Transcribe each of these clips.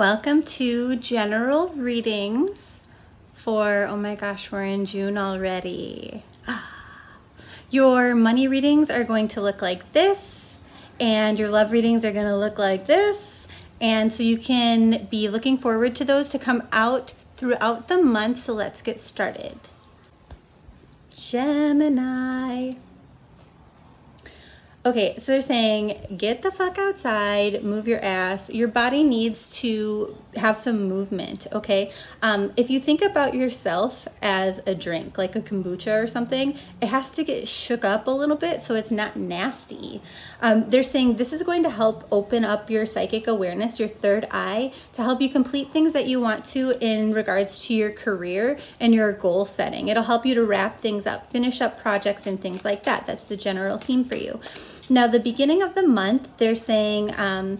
Welcome to general readings for, oh my gosh, we're in June already. Your money readings are going to look like this, and your love readings are going to look like this. And so you can be looking forward to those to come out throughout the month. So let's get started. Gemini. Okay, so they're saying get the fuck outside, move your ass. Your body needs to have some movement, okay? Um, if you think about yourself as a drink, like a kombucha or something, it has to get shook up a little bit so it's not nasty. Um, they're saying this is going to help open up your psychic awareness, your third eye, to help you complete things that you want to in regards to your career and your goal setting. It'll help you to wrap things up, finish up projects and things like that. That's the general theme for you. Now, the beginning of the month, they're saying um,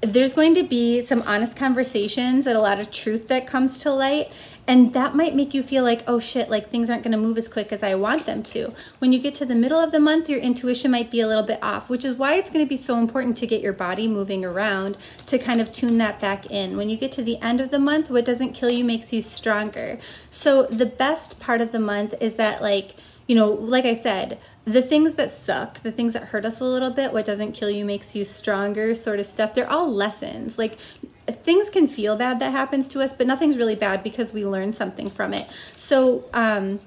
there's going to be some honest conversations and a lot of truth that comes to light. And that might make you feel like, oh shit, like things aren't going to move as quick as I want them to. When you get to the middle of the month, your intuition might be a little bit off, which is why it's going to be so important to get your body moving around to kind of tune that back in. When you get to the end of the month, what doesn't kill you makes you stronger. So the best part of the month is that, like, you know, like I said, the things that suck, the things that hurt us a little bit, what doesn't kill you makes you stronger, sort of stuff, they're all lessons. Like things can feel bad that happens to us, but nothing's really bad because we learn something from it. So, um,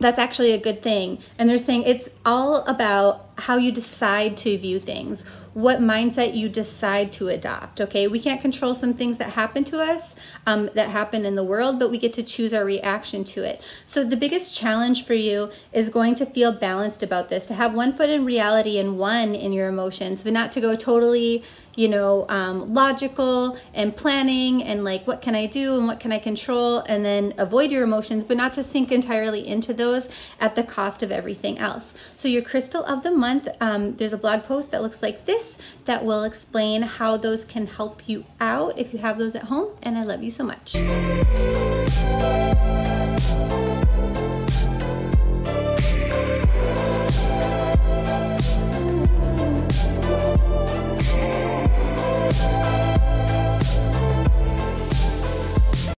that's actually a good thing. And they're saying it's all about how you decide to view things, what mindset you decide to adopt. Okay, we can't control some things that happen to us, um, that happen in the world, but we get to choose our reaction to it. So the biggest challenge for you is going to feel balanced about this, to have one foot in reality and one in your emotions, but not to go totally you know, um, logical and planning and like what can I do and what can I control and then avoid your emotions, but not to sink entirely into those at the cost of everything else. So your crystal of the month, um, there's a blog post that looks like this that will explain how those can help you out if you have those at home. And I love you so much.